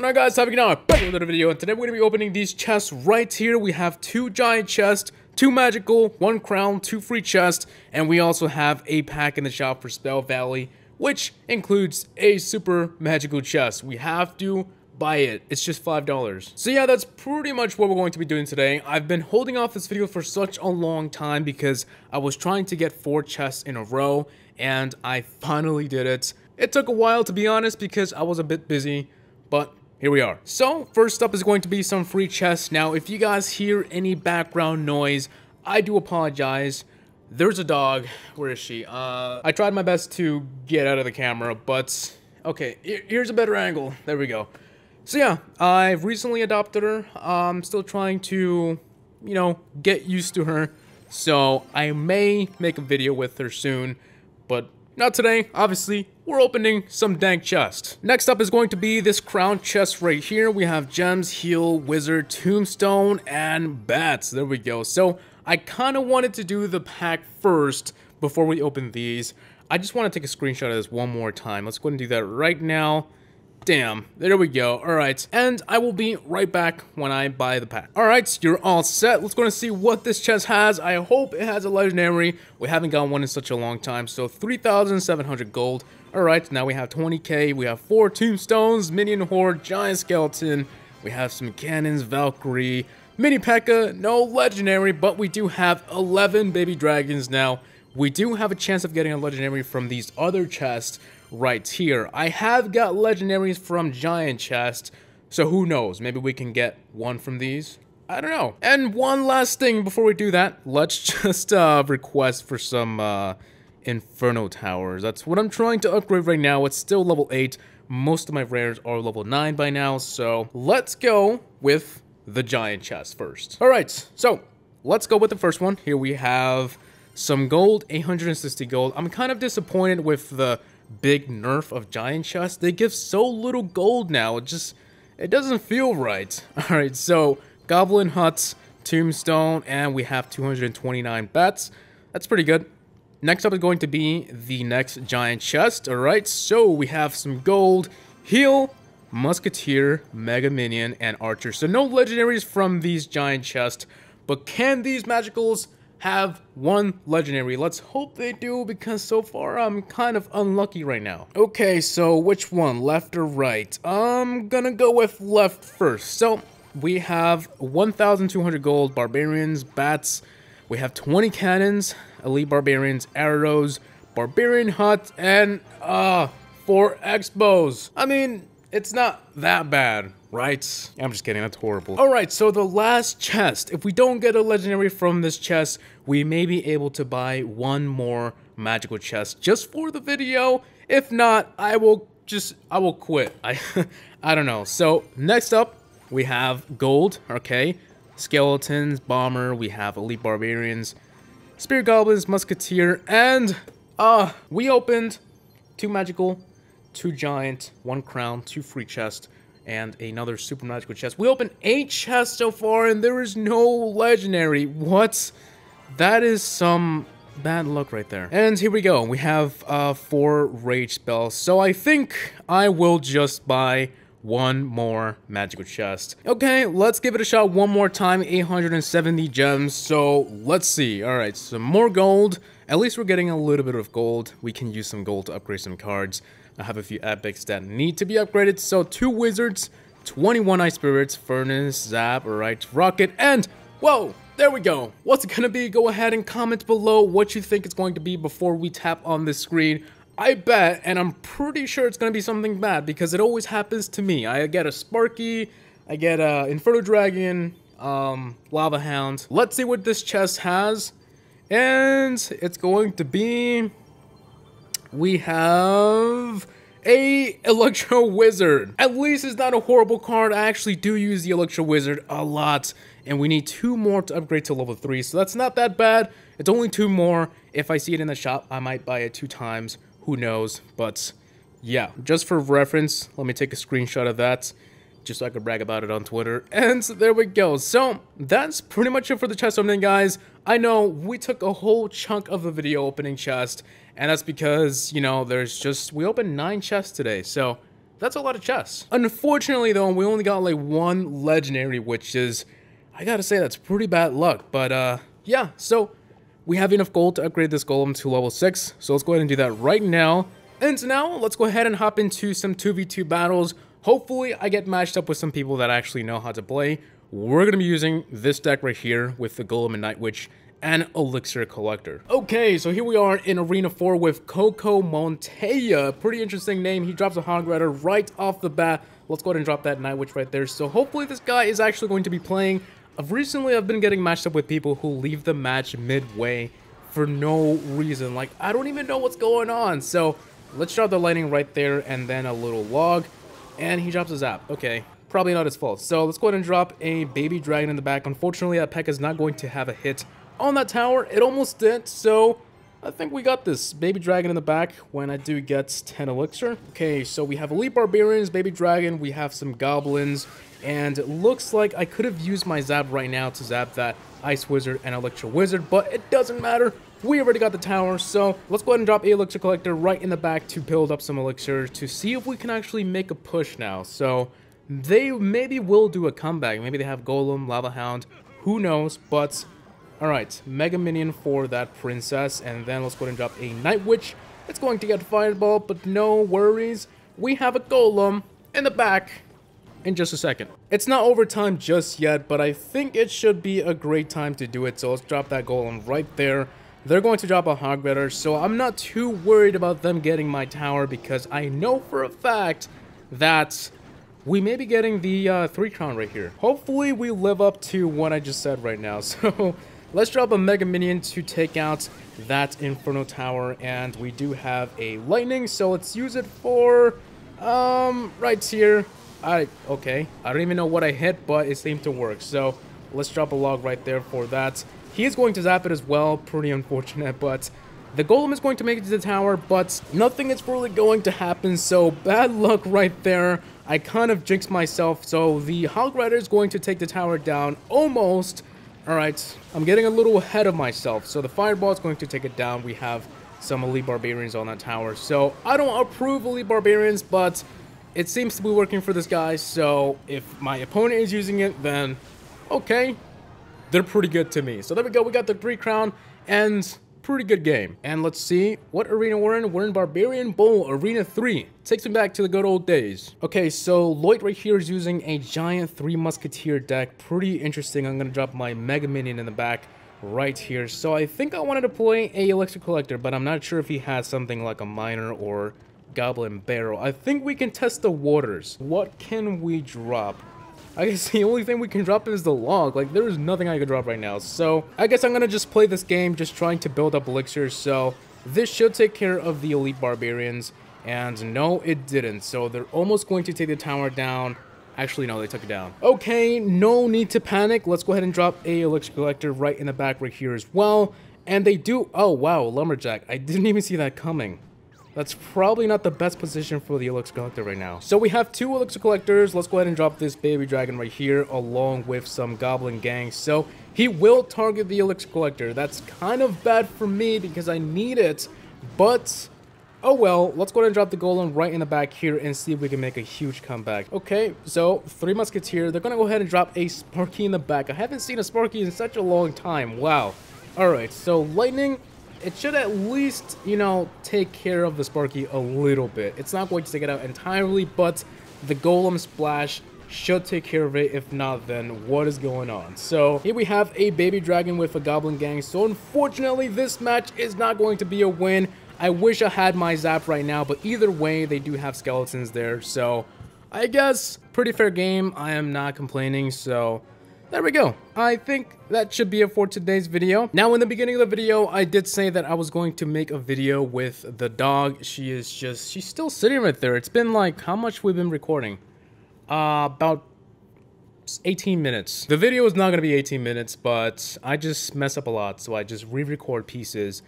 going on guys, it going? Back with another video, and today we're going to be opening these chests right here. We have two giant chests, two magical, one crown, two free chests, and we also have a pack in the shop for Spell Valley, which includes a super magical chest. We have to buy it. It's just $5. So yeah, that's pretty much what we're going to be doing today. I've been holding off this video for such a long time because I was trying to get four chests in a row, and I finally did it. It took a while to be honest because I was a bit busy, but here we are. So first up is going to be some free chests. Now if you guys hear any background noise, I do apologize. There's a dog. Where is she? Uh, I tried my best to get out of the camera, but okay, here's a better angle. There we go. So yeah, I've recently adopted her. I'm still trying to, you know, get used to her. So I may make a video with her soon, but not today, obviously, we're opening some dank chest. Next up is going to be this crown chest right here. We have gems, heal, wizard, tombstone, and bats. There we go. So I kind of wanted to do the pack first before we open these. I just want to take a screenshot of this one more time. Let's go and do that right now. Damn, there we go. All right, and I will be right back when I buy the pack. All right, you're all set. Let's go and see what this chest has. I hope it has a legendary. We haven't gotten one in such a long time, so 3,700 gold. All right, now we have 20k. We have four tombstones, minion horde, giant skeleton. We have some cannons, Valkyrie, mini P.E.K.K.A. No legendary, but we do have 11 baby dragons now. We do have a chance of getting a legendary from these other chests right here. I have got legendaries from Giant Chest, so who knows? Maybe we can get one from these? I don't know. And one last thing before we do that, let's just uh, request for some uh, Inferno Towers. That's what I'm trying to upgrade right now. It's still level 8. Most of my rares are level 9 by now, so let's go with the Giant Chest first. Alright, so let's go with the first one. Here we have some gold, 860 gold. I'm kind of disappointed with the big nerf of giant chests, they give so little gold now. It just, it doesn't feel right. Alright, so Goblin Huts, Tombstone, and we have 229 bats. That's pretty good. Next up is going to be the next giant chest. Alright, so we have some gold, heal, musketeer, mega minion, and archer. So no legendaries from these giant chests, but can these magicals have one legendary. Let's hope they do because so far I'm kind of unlucky right now. Okay, so which one, left or right? I'm gonna go with left first. So we have 1,200 gold barbarians, bats. We have 20 cannons, elite barbarians, arrows, barbarian hut, and uh, four X-Bows. I mean, it's not that bad right? I'm just kidding, that's horrible. Alright, so the last chest. If we don't get a legendary from this chest, we may be able to buy one more magical chest just for the video. If not, I will just, I will quit. I, I don't know. So, next up, we have gold, okay? Skeletons, bomber, we have elite barbarians, spear goblins, musketeer, and, uh, we opened two magical, two giant, one crown, two free chest, and another super magical chest. We opened eight chests so far, and there is no legendary. What? That is some bad luck right there. And here we go. We have uh, four rage spells. So I think I will just buy one more magical chest. Okay, let's give it a shot one more time. 870 gems. So let's see. All right, some more gold. At least we're getting a little bit of gold. We can use some gold to upgrade some cards. I have a few epics that need to be upgraded. So two wizards, 21 ice spirits, furnace, zap, right, rocket, and whoa, there we go. What's it gonna be? Go ahead and comment below what you think it's going to be before we tap on the screen. I bet, and I'm pretty sure it's gonna be something bad because it always happens to me. I get a Sparky, I get a Inferno Dragon, um, Lava Hound. Let's see what this chest has. And it's going to be we have a Electro Wizard. At least it's not a horrible card. I actually do use the Electro Wizard a lot. And we need two more to upgrade to level 3. So that's not that bad. It's only two more. If I see it in the shop, I might buy it two times. Who knows? But yeah, just for reference, let me take a screenshot of that just so I could brag about it on Twitter. And there we go. So that's pretty much it for the chest opening, guys. I know we took a whole chunk of the video opening chest, and that's because, you know, there's just, we opened nine chests today. So that's a lot of chests. Unfortunately, though, we only got like one legendary, which is, I gotta say, that's pretty bad luck. But uh, yeah, so we have enough gold to upgrade this golem to level 6. So let's go ahead and do that right now. And now, let's go ahead and hop into some 2v2 battles. Hopefully, I get matched up with some people that actually know how to play. We're going to be using this deck right here with the Golem and Night Witch and Elixir Collector. Okay, so here we are in Arena 4 with Coco Monteya. Pretty interesting name. He drops a Hog Rider right off the bat. Let's go ahead and drop that Night Witch right there. So hopefully this guy is actually going to be playing. I've recently I've been getting matched up with people who leave the match midway for no reason. Like, I don't even know what's going on. So let's drop the lightning right there and then a little log. And he drops his zap. Okay, probably not his fault. So let's go ahead and drop a baby dragon in the back. Unfortunately, that P.E.K.K.A is not going to have a hit on that tower. It almost did, so I think we got this. Baby Dragon in the back when I do get 10 Elixir. Okay, so we have Elite Barbarians, Baby Dragon, we have some Goblins, and it looks like I could have used my Zap right now to zap that Ice Wizard and Electro Wizard, but it doesn't matter. We already got the tower, so let's go ahead and drop a Elixir Collector right in the back to build up some Elixir to see if we can actually make a push now. So they maybe will do a comeback. Maybe they have Golem, Lava Hound, who knows, but Alright, Mega Minion for that Princess, and then let's go ahead and drop a Night Witch. It's going to get Fireball, but no worries. We have a Golem in the back in just a second. It's not overtime just yet, but I think it should be a great time to do it, so let's drop that Golem right there. They're going to drop a Hog Rider, so I'm not too worried about them getting my tower because I know for a fact that we may be getting the uh, 3 crown right here. Hopefully we live up to what I just said right now, so Let's drop a Mega Minion to take out that Inferno Tower, and we do have a Lightning, so let's use it for, um, right here. I, okay, I don't even know what I hit, but it seemed to work, so let's drop a log right there for that. He is going to zap it as well, pretty unfortunate, but the Golem is going to make it to the tower, but nothing is really going to happen, so bad luck right there. I kind of jinxed myself, so the Hog Rider is going to take the tower down almost, Alright, I'm getting a little ahead of myself. So the fireball is going to take it down. We have some elite barbarians on that tower. So I don't approve elite barbarians, but it seems to be working for this guy. So if my opponent is using it, then okay, they're pretty good to me. So there we go. We got the three crown and pretty good game. And let's see what arena we're in. We're in Barbarian Bowl Arena 3. Takes me back to the good old days. Okay, so Lloyd right here is using a giant Three Musketeer deck. Pretty interesting. I'm to drop my Mega Minion in the back right here. So I think I wanted to play a Elixir Collector, but I'm not sure if he has something like a Miner or Goblin Barrel. I think we can test the waters. What can we drop? I guess the only thing we can drop is the log. Like, there is nothing I could drop right now. So, I guess I'm gonna just play this game, just trying to build up elixirs. So, this should take care of the elite barbarians. And no, it didn't. So, they're almost going to take the tower down. Actually, no, they took it down. Okay, no need to panic. Let's go ahead and drop a elixir collector right in the back right here as well. And they do... Oh, wow, lumberjack. I didn't even see that coming. That's probably not the best position for the Elixir Collector right now. So we have two Elixir Collectors. Let's go ahead and drop this Baby Dragon right here along with some Goblin Gang. So he will target the Elixir Collector. That's kind of bad for me because I need it. But, oh well. Let's go ahead and drop the Golem right in the back here and see if we can make a huge comeback. Okay, so Three Musketeer. They're going to go ahead and drop a Sparky in the back. I haven't seen a Sparky in such a long time. Wow. Alright, so Lightning it should at least, you know, take care of the Sparky a little bit. It's not going to take it out entirely, but the Golem Splash should take care of it. If not, then what is going on? So here we have a Baby Dragon with a Goblin Gang. So unfortunately, this match is not going to be a win. I wish I had my Zap right now, but either way, they do have skeletons there. So I guess pretty fair game. I am not complaining. So there we go. I think that should be it for today's video. Now, in the beginning of the video, I did say that I was going to make a video with the dog. She is just, she's still sitting right there. It's been like, how much we've been recording? Uh, about 18 minutes. The video is not going to be 18 minutes, but I just mess up a lot, so I just re-record pieces.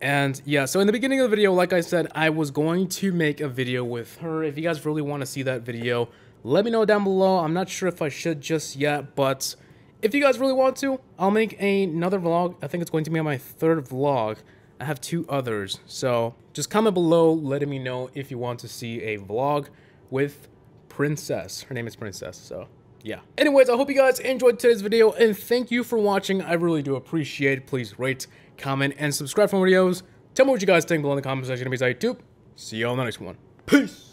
And yeah, so in the beginning of the video, like I said, I was going to make a video with her. If you guys really want to see that video, let me know down below. I'm not sure if I should just yet, but if you guys really want to, I'll make another vlog. I think it's going to be on my third vlog. I have two others, so just comment below letting me know if you want to see a vlog with Princess. Her name is Princess, so yeah. Anyways, I hope you guys enjoyed today's video, and thank you for watching. I really do appreciate it. Please rate, comment, and subscribe for more videos. Tell me what you guys think below in the comment section. Be YouTube. See you in the next one. Peace.